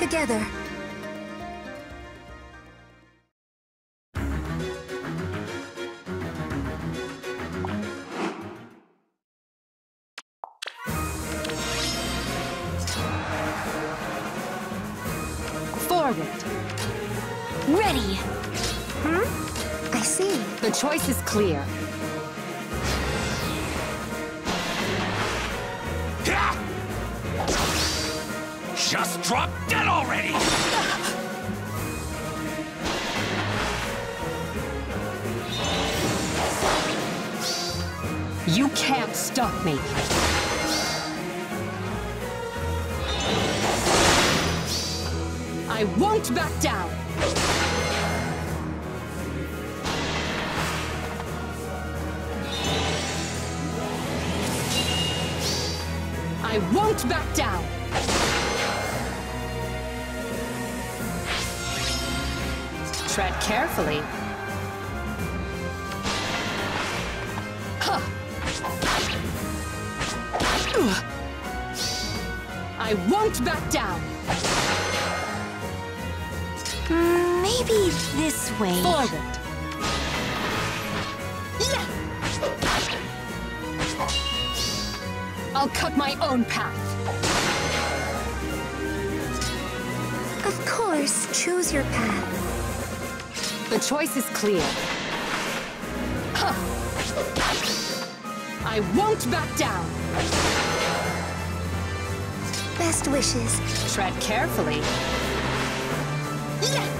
together. Forward. Ready. Hmm? I see. The choice is clear. Just drop dead already! You can't stop me. I won't back down. I won't back down. Tread carefully. Huh. I won't back down. Maybe this way. Forward. I'll cut my own path. Of course, choose your path. The choice is clear. I won't back down. Best wishes. Tread carefully. Yeah.